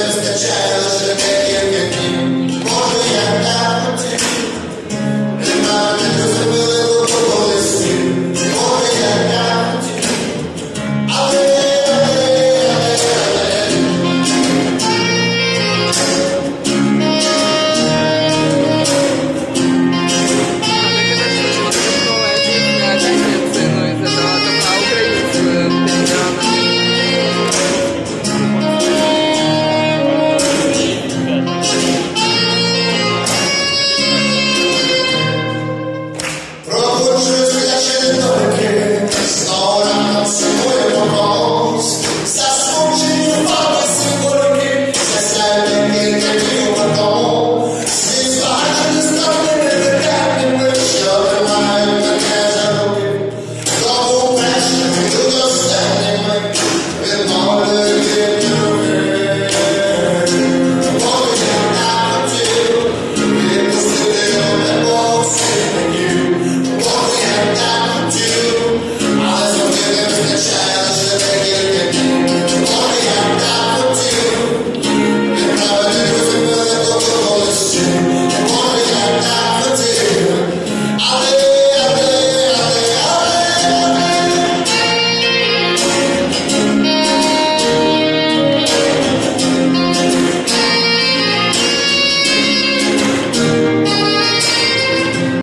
with the child, the